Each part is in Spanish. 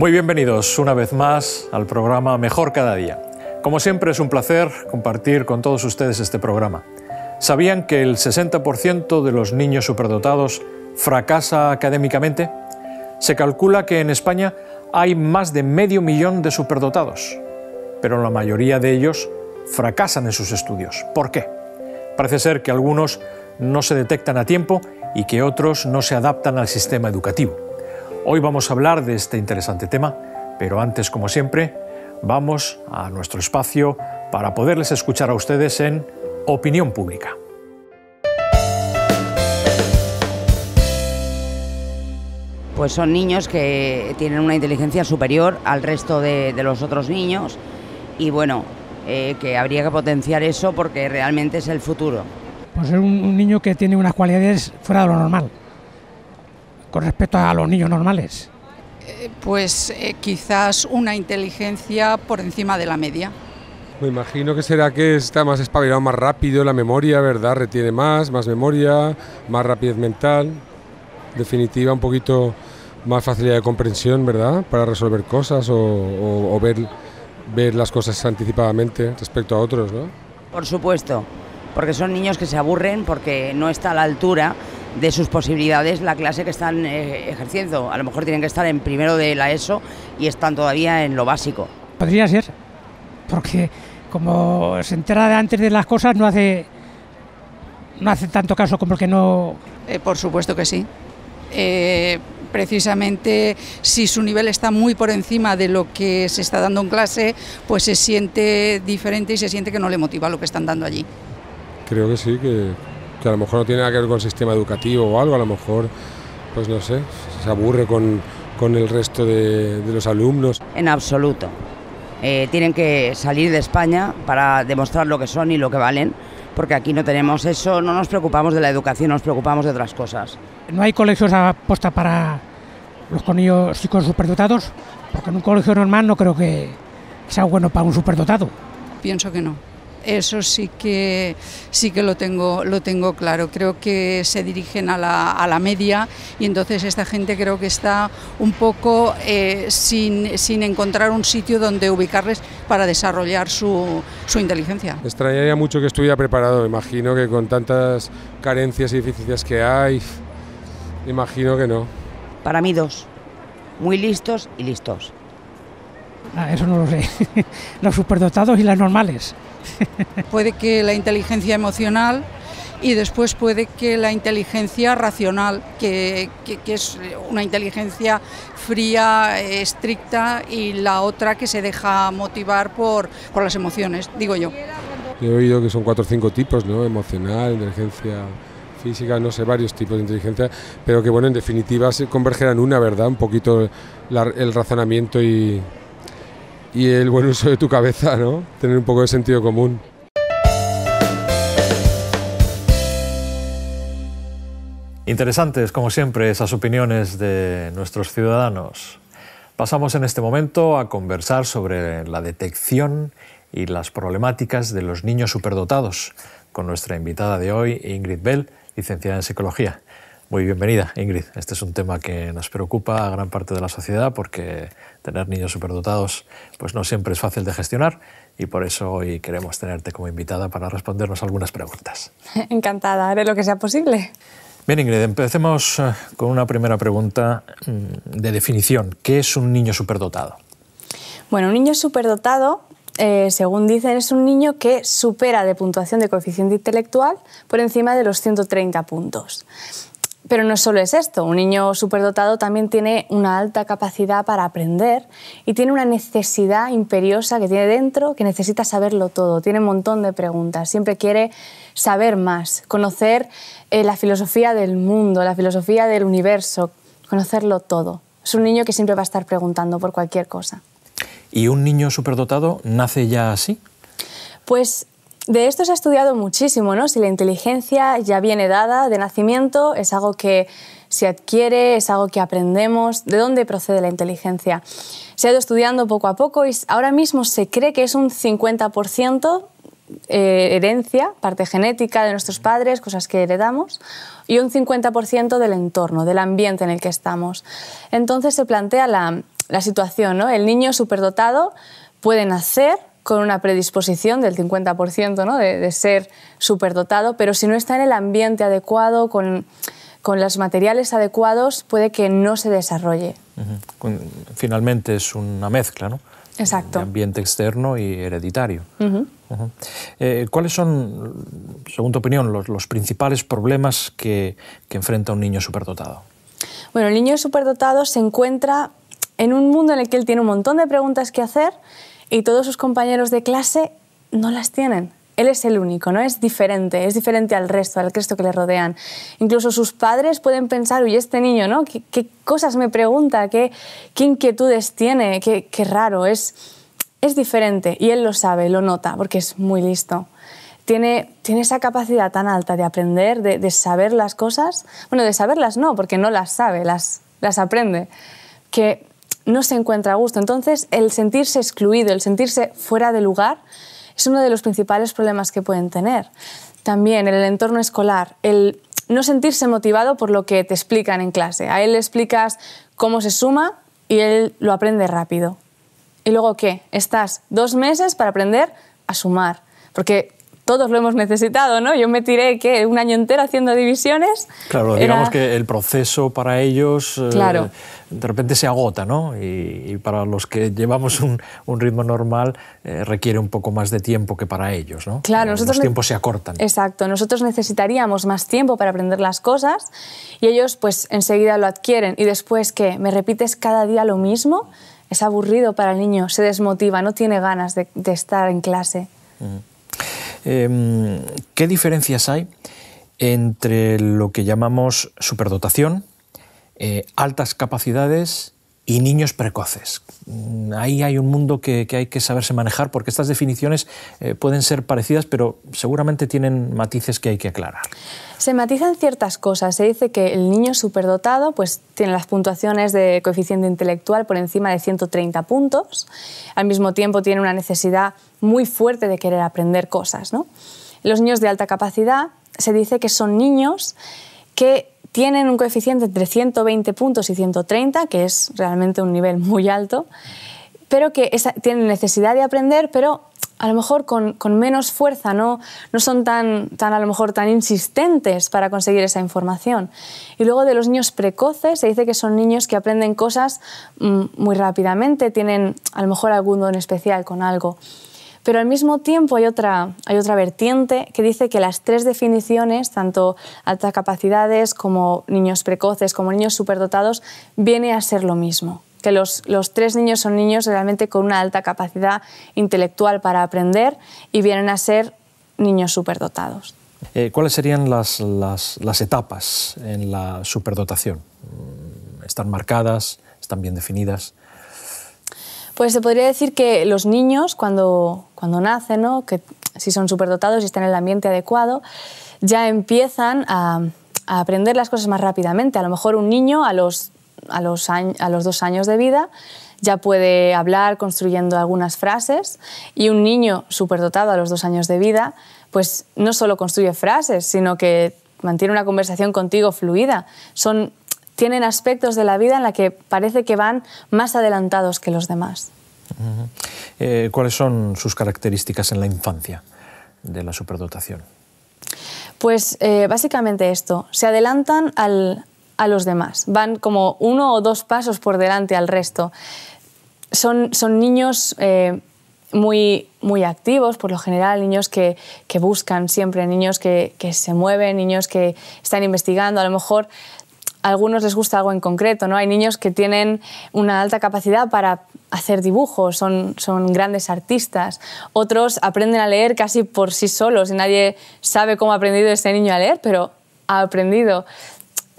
Muy bienvenidos una vez más al programa Mejor cada día. Como siempre es un placer compartir con todos ustedes este programa. ¿Sabían que el 60% de los niños superdotados fracasa académicamente? Se calcula que en España hay más de medio millón de superdotados, pero la mayoría de ellos fracasan en sus estudios. ¿Por qué? Parece ser que algunos no se detectan a tiempo y que otros no se adaptan al sistema educativo. Hoy vamos a hablar de este interesante tema, pero antes, como siempre, vamos a nuestro espacio para poderles escuchar a ustedes en Opinión Pública. Pues son niños que tienen una inteligencia superior al resto de, los otros niños y bueno, eh, que habría que potenciar eso porque realmente es el futuro. Pues es un, niño que tiene unas cualidades fuera de lo normal, con respecto a los niños normales. Eh, pues eh, quizás una inteligencia por encima de la media. Me imagino que será que está más espabilado, más rápido la memoria, ¿verdad? Retiene más, más memoria, más rapidez mental. Definitiva, un poquito más facilidad de comprensión, ¿verdad? Para resolver cosas o, ver, ver las cosas anticipadamente respecto a otros, ¿no? Por supuesto, porque son niños que se aburren porque no está a la altura de sus posibilidades la clase que están eh, ejerciendo. A lo mejor tienen que estar en primero de la ESO y están todavía en lo básico. Podría ser, porque como se entera de antes de las cosas no hace no hace tanto caso como el que no. Eh, por supuesto que sí. Eh, precisamente si su nivel está muy por encima de lo que se está dando en clase, pues se siente diferente y se siente que no le motiva lo que están dando allí. Creo que sí, que, a lo mejor no tiene nada que ver con el sistema educativo o algo, a lo mejor, pues no sé, se aburre con, el resto de, los alumnos. En absoluto. Eh, tienen que salir de España para demostrar lo que son y lo que valen, porque aquí no tenemos eso, no nos preocupamos de la educación, nos preocupamos de otras cosas. No hay colegios aposta para los niños chicos superdotados, porque en un colegio normal no creo que sea bueno para un superdotado. Pienso que no. Eso sí que sí que lo tengo lo tengo claro. Creo que se dirigen a la, a la media y entonces esta gente creo que está un poco eh, sin, sin, encontrar un sitio donde ubicarles para desarrollar su, su inteligencia. extrañaría mucho que estuviera preparado. Imagino que con tantas carencias y deficiencias que hay, imagino que no. Para mí dos, muy listos y listos. Ah, eso no lo sé. Los superdotados y las normales. puede que la inteligencia emocional y después puede que la inteligencia racional, que, es una inteligencia fría, estricta, y la otra que se deja motivar por, por las emociones, digo yo. he oído que son cuatro o cinco tipos, ¿no? Emocional, inteligencia física, no sé, varios tipos de inteligencia, pero que bueno, en definitiva se convergerán en una, ¿verdad? Un poquito el razonamiento y, y el buen uso de tu cabeza, ¿no? Tener un poco de sentido común. Interesantes, como siempre, esas opiniones de nuestros ciudadanos. Pasamos en este momento a conversar sobre la detección y las problemáticas de los niños superdotados con nuestra invitada de hoy, Ingrid Bell, licenciada en Psicología. Muy bienvenida, Ingrid. Este es un tema que nos preocupa a gran parte de la sociedad porque tener niños superdotados pues no siempre es fácil de gestionar y por eso hoy queremos tenerte como invitada para respondernos algunas preguntas. Encantada, haré lo que sea posible. Bien, Ingrid, empecemos eh, con una primera pregunta mm, de definición. ¿Qué es un niño superdotado? Bueno, un niño superdotado, eh, según dicen, es un niño que supera de puntuación de coeficiente intelectual por encima de los 130 puntos. Pero no solo es esto, un niño superdotado también tiene una alta capacidad para aprender y tiene una necesidad imperiosa que tiene dentro que necesita saberlo todo, tiene un montón de preguntas, siempre quiere saber más, conocer eh, la filosofía del mundo, la filosofía del universo, conocerlo todo. Es un niño que siempre va a estar preguntando por cualquier cosa. ¿Y un niño superdotado nace ya así? Pues de esto se ha estudiado muchísimo, ¿no? Si la inteligencia ya viene dada de nacimiento, es algo que se adquiere, es algo que aprendemos. ¿De dónde procede la inteligencia? Se ha ido estudiando poco a poco y ahora mismo se cree que es un 50% eh, herencia, parte genética de nuestros padres, cosas que heredamos, y un 50% del entorno, del ambiente en el que estamos. Entonces se plantea la la situación, ¿no? El niño superdotado puede nacer con una predisposición del 50% ¿no? de, de, ser superdotado, pero si no está en el ambiente adecuado, con, con los materiales adecuados, puede que no se desarrolle. Uh -huh. Finalmente es una mezcla, ¿no? Exacto. De ambiente externo y hereditario. Uh -huh. Uh -huh. Eh, ¿Cuáles son, según tu opinión, los, los principales problemas que, que enfrenta un niño superdotado? Bueno, el niño superdotado se encuentra en un mundo en el que él tiene un montón de preguntas que hacer y todos sus compañeros de clase no las tienen. Él es el único, ¿no? Es diferente, es diferente al resto, al resto que le rodean. Incluso sus padres pueden pensar, uy, este niño, ¿no? ¿Qué, cosas me pregunta? ¿Qué, qué inquietudes tiene? Qué, qué raro, es, es diferente. Y él lo sabe, lo nota, porque es muy listo. Tiene, tiene esa capacidad tan alta de aprender, de, de saber las cosas. Bueno, de saberlas no, porque no las sabe, las, las aprende. Que no se encuentra a gusto. Entonces, el sentirse excluido, el sentirse fuera de lugar, es uno de los principales problemas que pueden tener. También en el entorno escolar, el no sentirse motivado por lo que te explican en clase. A él le explicas cómo se suma y él lo aprende rápido. ¿Y luego qué? Estás dos meses para aprender a sumar. Porque todos lo hemos necesitado, ¿no? Yo me tiré ¿qué? un año entero haciendo divisiones. Claro, digamos que el proceso para ellos claro. eh, de repente se agota, ¿no? Y, y para los que llevamos un, un ritmo normal eh, requiere un poco más de tiempo que para ellos, ¿no? Claro, nosotros los tiempos se acortan. Exacto, nosotros necesitaríamos más tiempo para aprender las cosas y ellos pues enseguida lo adquieren y después ¿qué? ¿Me repites cada día lo mismo? Es aburrido para el niño, se desmotiva, no tiene ganas de, de estar en clase. Mm. Eh, ¿Qué diferencias hay entre lo que llamamos superdotación, eh, altas capacidades y niños precoces? Ahí hay un mundo que, hay que saberse manejar porque estas definiciones eh, pueden ser parecidas, pero seguramente tienen matices que hay que aclarar. Se matizan ciertas cosas. Se dice que el niño superdotado pues, tiene las puntuaciones de coeficiente intelectual por encima de 130 puntos. Al mismo tiempo tiene una necesidad muy fuerte de querer aprender cosas. ¿no? Los niños de alta capacidad se dice que son niños que tienen un coeficiente entre 120 puntos y 130, que es realmente un nivel muy alto, pero que tienen necesidad de aprender, pero a lo mejor con, con, menos fuerza, no, no son tan, tan, a lo mejor tan insistentes para conseguir esa información. Y luego de los niños precoces se dice que son niños que aprenden cosas mm, muy rápidamente, tienen a lo mejor algún don especial con algo. Pero al mismo tiempo hay otra, hay otra vertiente que dice que las tres definiciones, tanto altas capacidades como niños precoces, como niños superdotados, viene a ser lo mismo que los, los, tres niños son niños realmente con una alta capacidad intelectual para aprender y vienen a ser niños superdotados. Eh, ¿Cuáles serían las, las, las, etapas en la superdotación? ¿Están marcadas? ¿Están bien definidas? Pues se podría decir que los niños cuando, cuando nacen, ¿no? que si son superdotados y están en el ambiente adecuado, ya empiezan a, a aprender las cosas más rápidamente. A lo mejor un niño a los a los, a los dos años de vida ya puede hablar construyendo algunas frases y un niño superdotado a los dos años de vida pues no solo construye frases, sino que mantiene una conversación contigo fluida. Son, tienen aspectos de la vida en la que parece que van más adelantados que los demás. Uh -huh. eh, ¿Cuáles son sus características en la infancia de la superdotación? Pues eh, básicamente esto, se adelantan al, a los demás. Van como uno o dos pasos por delante al resto. Son, son niños eh, muy, muy activos, por lo general, niños que, que buscan siempre, niños que, que, se mueven, niños que están investigando. A lo mejor a algunos les gusta algo en concreto, ¿no? Hay niños que tienen una alta capacidad para hacer dibujos, son, son grandes artistas. Otros aprenden a leer casi por sí solos y nadie sabe cómo ha aprendido este niño a leer, pero ha aprendido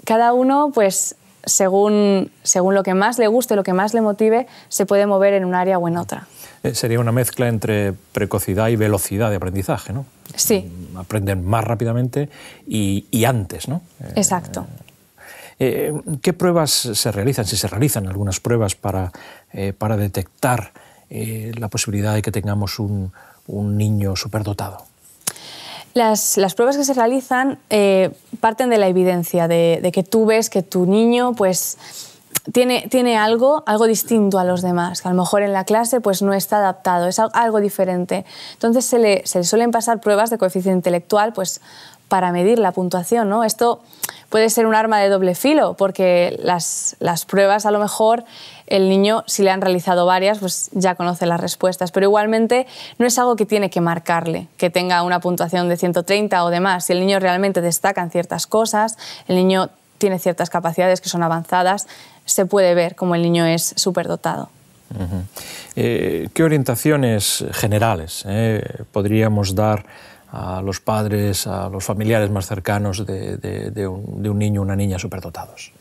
cada uno, pues, según, según lo que más le guste, lo que más le motive, se puede mover en un área o en otra. Eh, sería una mezcla entre precocidad y velocidad de aprendizaje, ¿no? Sí. Aprenden más rápidamente y, y antes, ¿no? Exacto. Eh, ¿Qué pruebas se realizan, si se realizan algunas pruebas para, eh, para detectar eh, la posibilidad de que tengamos un, niño superdotado? Las, las, pruebas que se realizan eh, parten de la evidencia, de, de, que tú ves que tu niño pues, tiene, tiene algo, algo distinto a los demás, que a lo mejor en la clase pues no está adaptado, es algo diferente. Entonces se le, se le suelen pasar pruebas de coeficiente intelectual pues, para medir la puntuación. ¿no? Esto puede ser un arma de doble filo, porque las, las, pruebas a lo mejor el niño, si le han realizado varias, pues ya conoce las respuestas, pero igualmente no es algo que tiene que marcarle, que tenga una puntuación de 130 o demás. Si el niño realmente destaca en ciertas cosas, el niño tiene ciertas capacidades que son avanzadas, se puede ver como el niño es superdotado. Eh, ¿Qué orientaciones generales eh, podríamos dar a los padres, a los familiares más cercanos de, un, niño una niña superdotados?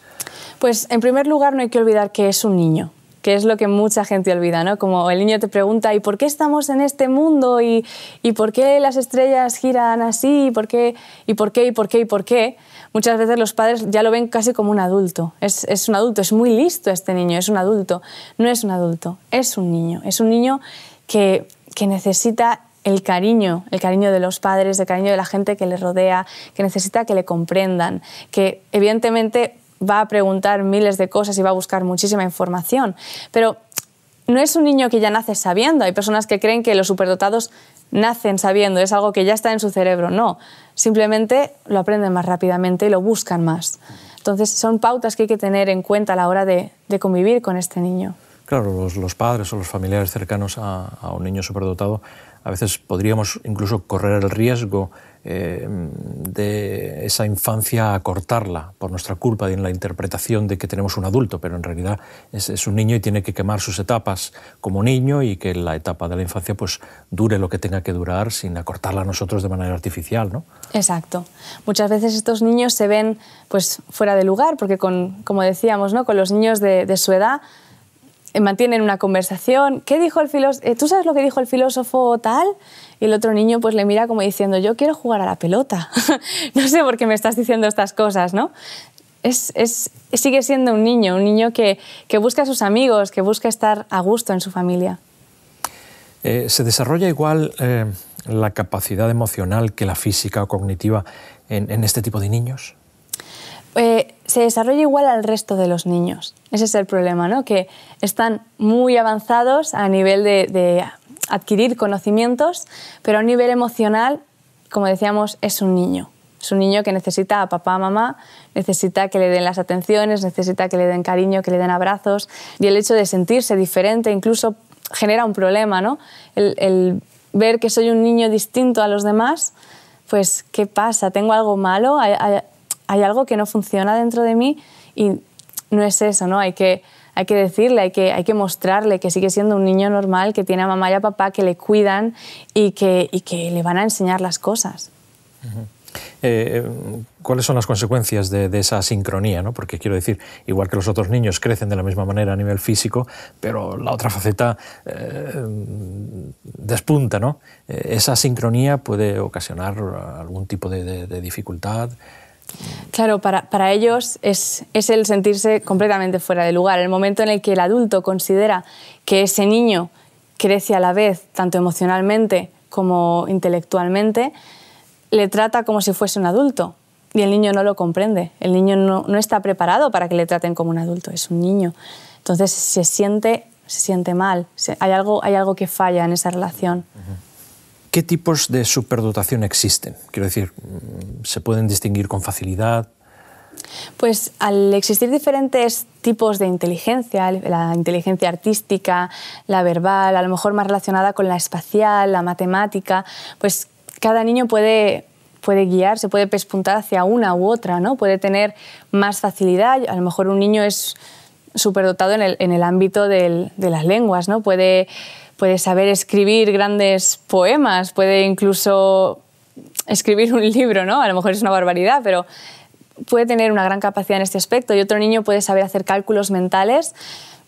Pues en primer lugar no hay que olvidar que es un niño que es lo que mucha gente olvida, ¿no? Como el niño te pregunta, ¿y por qué estamos en este mundo? ¿Y, y por qué las estrellas giran así? ¿Y por qué? ¿Y por qué? ¿Y por qué? ¿Y por qué? Muchas veces los padres ya lo ven casi como un adulto. Es, es un adulto, es muy listo este niño, es un adulto. No es un adulto, es un niño. Es un niño que, que necesita el cariño, el cariño de los padres, el cariño de la gente que le rodea, que necesita que le comprendan, que evidentemente va a preguntar miles de cosas y va a buscar muchísima información. Pero no es un niño que ya nace sabiendo. Hay personas que creen que los superdotados nacen sabiendo, es algo que ya está en su cerebro. No, simplemente lo aprenden más rápidamente y lo buscan más. Entonces son pautas que hay que tener en cuenta a la hora de, convivir con este niño. Claro, los, padres o los familiares cercanos a, a un niño superdotado a veces podríamos incluso correr el riesgo eh, de esa infancia acortarla por nuestra culpa y en la interpretación de que tenemos un adulto, pero en realidad es, un niño y tiene que quemar sus etapas como niño y que la etapa de la infancia pues dure lo que tenga que durar sin acortarla a nosotros de manera artificial, ¿no? Exacto. Muchas veces estos niños se ven pues fuera de lugar porque con, como decíamos, ¿no? con los niños de, su edad mantienen una conversación. ¿Qué dijo el filósofo? Eh, ¿Tú sabes lo que dijo el filósofo tal? Y el otro niño pues le mira como diciendo, yo quiero jugar a la pelota. no sé por qué me estás diciendo estas cosas, ¿no? Es, es, sigue siendo un niño, un niño que, que, busca a sus amigos, que busca estar a gusto en su familia. Eh, ¿Se desarrolla igual la capacidad emocional que la física o cognitiva en, en este tipo de niños? Eh, se desarrolla igual al resto de los niños. Ese es el problema, ¿no? que están muy avanzados a nivel de, adquirir conocimientos, pero a nivel emocional, como decíamos, es un niño. Es un niño que necesita a papá, mamá, necesita que le den las atenciones, necesita que le den cariño, que le den abrazos. Y el hecho de sentirse diferente incluso genera un problema, ¿no? El, ver que soy un niño distinto a los demás, pues, ¿qué pasa? ¿Tengo algo malo? Algo que no funciona dentro de mí y no es eso, ¿no? Hay que, hay que decirle, hay que, hay que mostrarle que sigue siendo un niño normal, que tiene a mamá y a papá, que le cuidan y que, y que le van a enseñar las cosas. Eh, ¿Cuáles son las consecuencias de, esa sincronía? ¿no? Porque quiero decir, igual que los otros niños crecen de la misma manera a nivel físico, pero la otra faceta eh, despunta. ¿no? Eh, esa sincronía puede ocasionar algún tipo de dificultad. Claro, para, ellos es, el sentirse completamente fuera de lugar. El momento en el que el adulto considera que ese niño crece a la vez, tanto emocionalmente como intelectualmente, le trata como si fuese un adulto. Y el niño no lo comprende. El niño no, está preparado para que le traten como un adulto, es un niño. Entonces se siente, se siente mal, hay, algo, hay algo que falla en esa relación. ¿Qué tipos de superdotación existen? Quiero decir, ¿se pueden distinguir con facilidad? Pues al existir diferentes tipos de inteligencia, la inteligencia artística, la verbal, a lo mejor más relacionada con la espacial, la matemática, pues cada niño puede, puede guiarse, puede pespuntar hacia una u otra, ¿no? Puede tener más facilidad. A lo mejor un niño es superdotado en el, en el ámbito de las lenguas, ¿no? Puede puede saber escribir grandes poemas, puede incluso escribir un libro, ¿no? A lo mejor es una barbaridad, pero puede tener una gran capacidad en este aspecto. Y otro niño puede saber hacer cálculos mentales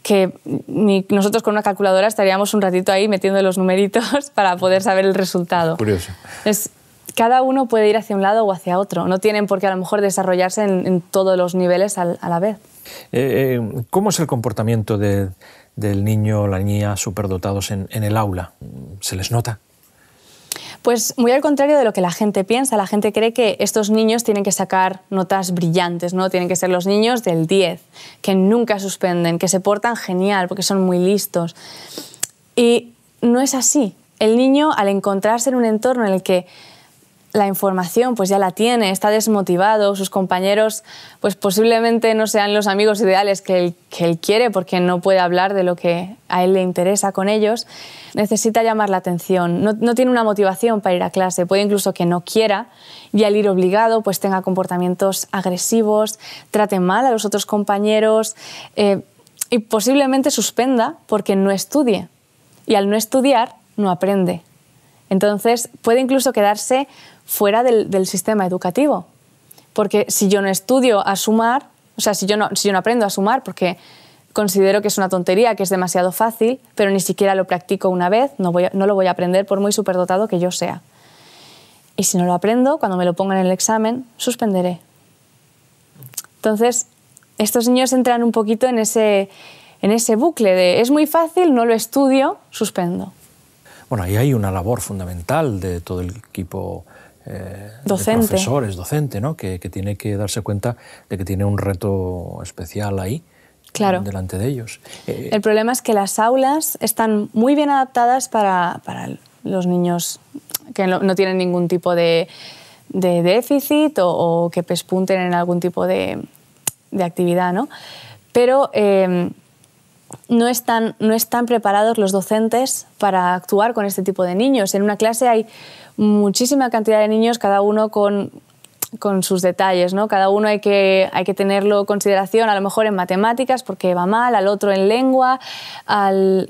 que nosotros con una calculadora estaríamos un ratito ahí metiendo los numeritos para poder saber el resultado. Curioso. Es, cada uno puede ir hacia un lado o hacia otro. No tienen por qué a lo mejor desarrollarse en, todos los niveles a, la vez. Eh, eh, ¿Cómo es el comportamiento de, del niño o la niña superdotados en, en el aula? ¿Se les nota? Pues muy al contrario de lo que la gente piensa. La gente cree que estos niños tienen que sacar notas brillantes, ¿no? Tienen que ser los niños del 10, que nunca suspenden, que se portan genial porque son muy listos. Y no es así. El niño, al encontrarse en un entorno en el que la información pues ya la tiene, está desmotivado, sus compañeros pues posiblemente no sean los amigos ideales que él, que él, quiere porque no puede hablar de lo que a él le interesa con ellos, necesita llamar la atención, no, no tiene una motivación para ir a clase, puede incluso que no quiera y al ir obligado pues tenga comportamientos agresivos, trate mal a los otros compañeros eh, y posiblemente suspenda porque no estudie y al no estudiar no aprende. Entonces puede incluso quedarse fuera del, sistema educativo. Porque si yo no estudio a sumar, o sea, si yo, no, si yo no aprendo a sumar porque considero que es una tontería, que es demasiado fácil, pero ni siquiera lo practico una vez, no, voy no lo voy a aprender por muy superdotado que yo sea. Y si no lo aprendo, cuando me lo pongan en el examen, suspenderé. Entonces, estos niños entran un poquito en ese, en ese bucle de es muy fácil, no lo estudio, suspendo. Bueno, ahí hay una labor fundamental de todo el equipo eh, docente. profesores, docente, ¿no? Que, tiene que darse cuenta de que tiene un reto especial ahí. Claro. delante de ellos. Eh, el problema es que las aulas están muy bien adaptadas para, para los niños que no, tienen ningún tipo de, de déficit o, que pespunten en algún tipo de, de actividad, ¿no? Pero eh, no, están, no están preparados los docentes para actuar con este tipo de niños. En una clase hay muchísima cantidad de niños, cada uno con, con sus detalles, ¿no? Cada uno hay que, hay que tenerlo en consideración, a lo mejor en matemáticas porque va mal, al otro en lengua, al...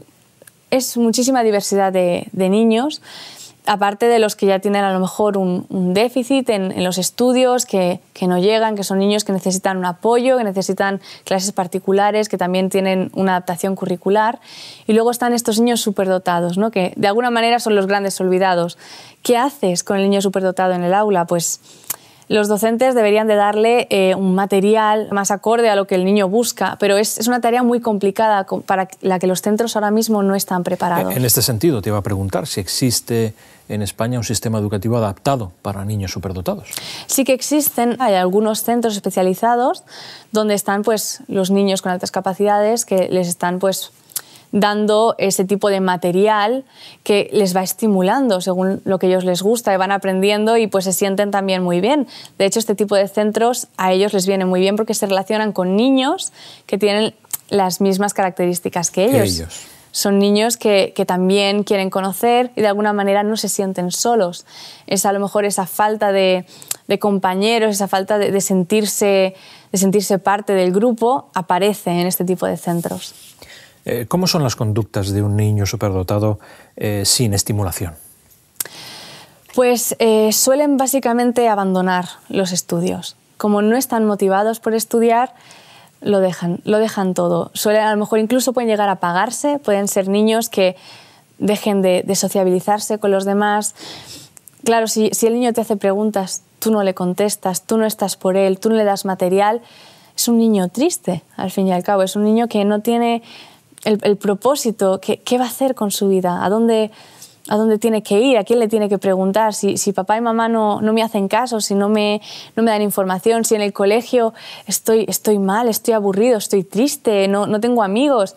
es muchísima diversidad de, de niños aparte de los que ya tienen a lo mejor un, déficit en, los estudios, que, que, no llegan, que son niños que necesitan un apoyo, que necesitan clases particulares, que también tienen una adaptación curricular. Y luego están estos niños superdotados, ¿no? que de alguna manera son los grandes olvidados. ¿Qué haces con el niño superdotado en el aula? Pues los docentes deberían de darle eh, un material más acorde a lo que el niño busca, pero es, es, una tarea muy complicada para la que los centros ahora mismo no están preparados. En este sentido, te iba a preguntar si existe en España un sistema educativo adaptado para niños superdotados. Sí que existen, hay algunos centros especializados donde están pues, los niños con altas capacidades que les están pues, dando ese tipo de material que les va estimulando según lo que ellos les gusta y van aprendiendo y pues se sienten también muy bien. De hecho, este tipo de centros a ellos les viene muy bien porque se relacionan con niños que tienen las mismas características que ellos. Son niños que, también quieren conocer y de alguna manera no se sienten solos. Es a lo mejor esa falta de, compañeros, esa falta de, sentirse, de sentirse parte del grupo aparece en este tipo de centros. Eh, ¿Cómo son las conductas de un niño superdotado eh, sin estimulación? Pues eh, suelen básicamente abandonar los estudios. Como no están motivados por estudiar, lo dejan, lo dejan todo. Suelen, a lo mejor incluso pueden llegar a pagarse, pueden ser niños que dejen de, sociabilizarse con los demás. Claro, si, si el niño te hace preguntas, tú no le contestas, tú no estás por él, tú no le das material, es un niño triste, al fin y al cabo. Es un niño que no tiene el, propósito, ¿qué, ¿qué, va a hacer con su vida? ¿A dónde, ¿A dónde tiene que ir? ¿A quién le tiene que preguntar? Si, si papá y mamá no, no, me hacen caso, si no me, no me dan información, si en el colegio estoy, estoy mal, estoy aburrido, estoy triste, no, no tengo amigos.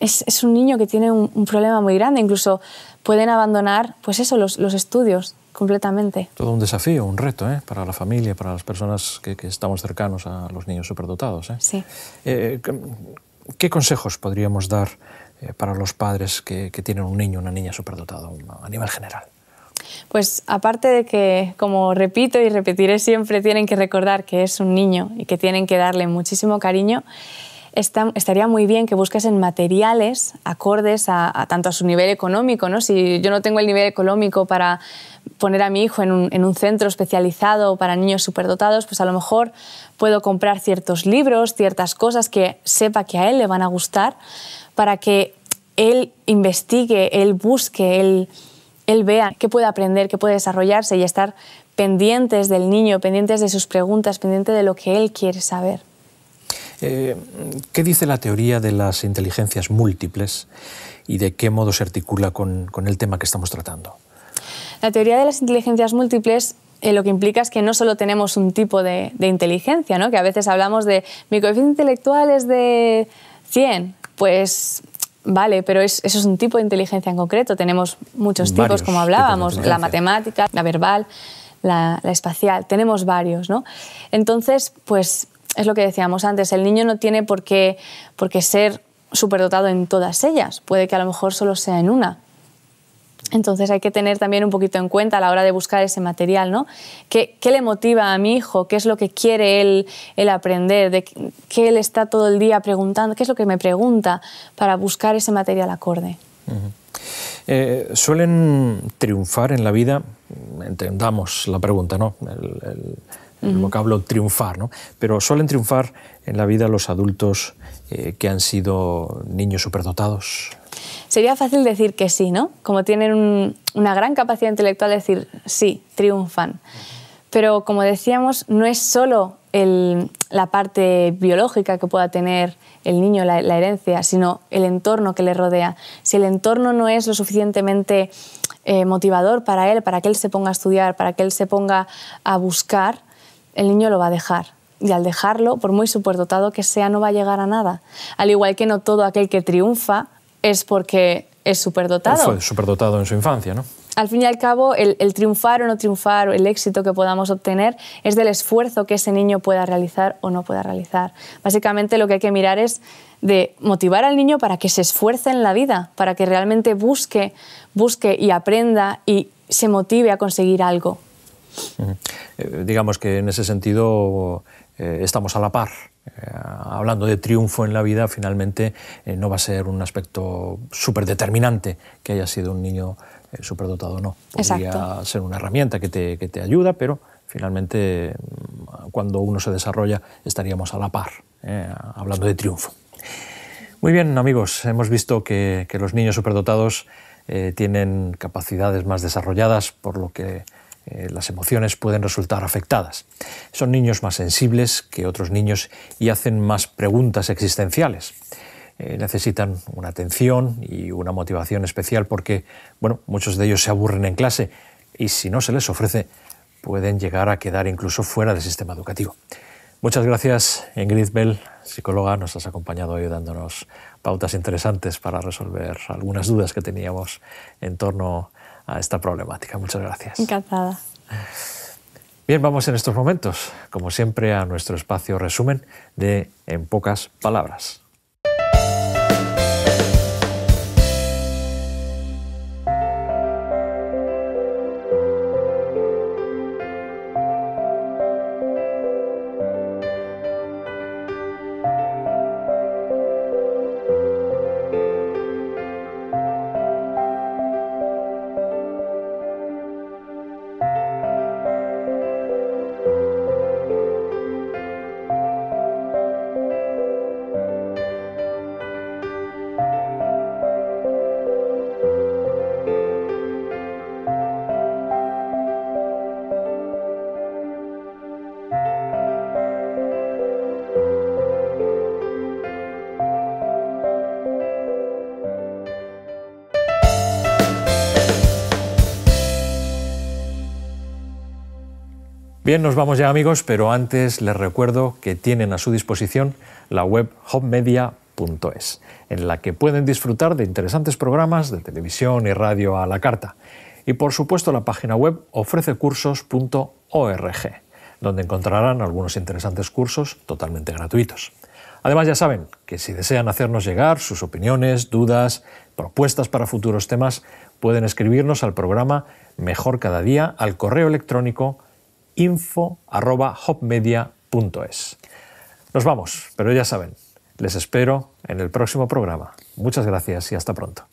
Es, es, un niño que tiene un, un, problema muy grande, incluso pueden abandonar pues eso, los, los estudios completamente. Todo un desafío, un reto ¿eh? para la familia, para las personas que, que, estamos cercanos a los niños superdotados. ¿eh? Sí. Eh, ¿Qué consejos podríamos dar eh, para los padres que, tienen un niño una niña superdotado a nivel general? Pues aparte de que, como repito y repetiré siempre, tienen que recordar que es un niño y que tienen que darle muchísimo cariño, estaría muy bien que buscasen materiales acordes a, tanto a su nivel económico. ¿no? Si yo no tengo el nivel económico para poner a mi hijo en un, en un centro especializado para niños superdotados, pues a lo mejor puedo comprar ciertos libros, ciertas cosas que sepa que a él le van a gustar, para que él investigue, él busque, él, él vea qué puede aprender, qué puede desarrollarse y estar pendientes del niño, pendientes de sus preguntas, pendientes de lo que él quiere saber. Eh, ¿Qué dice la teoría de las inteligencias múltiples y de qué modo se articula con, con el tema que estamos tratando? La teoría de las inteligencias múltiples eh, lo que implica es que no solo tenemos un tipo de, inteligencia, ¿no? que a veces hablamos de mi coeficiente intelectual es de 100, pues vale, pero eso es un tipo de inteligencia en concreto. Tenemos muchos tipos, como hablábamos, la matemática, la verbal, la, la, espacial, tenemos varios. ¿no? Entonces, pues es lo que decíamos antes, el niño no tiene por qué, por qué ser superdotado en todas ellas, puede que a lo mejor solo sea en una. Entonces hay que tener también un poquito en cuenta a la hora de buscar ese material, ¿no? ¿Qué, le motiva a mi hijo? ¿Qué es lo que quiere él, aprender? ¿De qué él está todo el día preguntando? ¿Qué es lo que me pregunta para buscar ese material acorde? Eh, suelen triunfar en la vida, entendamos la pregunta, ¿no? Vocablo triunfar, ¿no? Pero suelen triunfar en la vida los adultos eh, que han sido niños superdotados, Sería fácil decir que sí, ¿no? Como tienen una gran capacidad intelectual de decir sí, triunfan. Pero como decíamos, no es solo la parte biológica que pueda tener el niño, la, herencia, sino el entorno que le rodea. Si el entorno no es lo suficientemente eh, motivador para él, para que él se ponga a estudiar, para que él se ponga a buscar, el niño lo va a dejar. Y al dejarlo, por muy superdotado que sea, no va a llegar a nada. Al igual que no todo aquel que triunfa es porque es superdotado. Fue superdotado en su infancia, ¿no? Al fin y al cabo, el, triunfar o no triunfar, el éxito que podamos obtener, es del esfuerzo que ese niño pueda realizar o no pueda realizar. Básicamente lo que hay que mirar es de motivar al niño para que se esfuerce en la vida, para que realmente busque, busque y aprenda y se motive a conseguir algo. Eh, digamos que en ese sentido eh, estamos a la par. Eh, hablando de triunfo en la vida, finalmente no va a ser un aspecto súper determinante que haya sido un niño superdotado o no. Podría ser una herramienta que te, que te, ayuda, pero finalmente mm, cuando uno se desarrolla estaríamos a la par, hablando de triunfo. Muy bien, amigos, hemos visto que, que los niños superdotados tienen capacidades más desarrolladas, por lo que eh, las emociones pueden resultar afectadas. Son niños más sensibles que otros niños y hacen más preguntas existenciales. Eh, necesitan una atención y una motivación especial porque, bueno, muchos de ellos se aburren en clase y si no se les ofrece pueden llegar a quedar incluso fuera del sistema educativo. Muchas gracias, Ingrid Bell, psicóloga, nos has acompañado hoy dándonos pautas interesantes para resolver algunas dudas que teníamos en torno a esta problemática. Muchas gracias. Encantada. Bien, vamos en estos momentos, como siempre, a nuestro espacio resumen de En pocas palabras. Bien, nos vamos ya amigos, pero antes les recuerdo que tienen a su disposición la web hopmedia.es, en la que pueden disfrutar de interesantes programas de televisión y radio a la carta. Y por supuesto la página web ofrececursos.org, donde encontrarán algunos interesantes cursos totalmente gratuitos. Además ya saben que si desean hacernos llegar sus opiniones, dudas, propuestas para futuros temas, pueden escribirnos al programa Mejor Cada Día al correo electrónico info.hopmedia.es. Nos vamos, pero ya saben, les espero en el próximo programa. Muchas gracias y hasta pronto.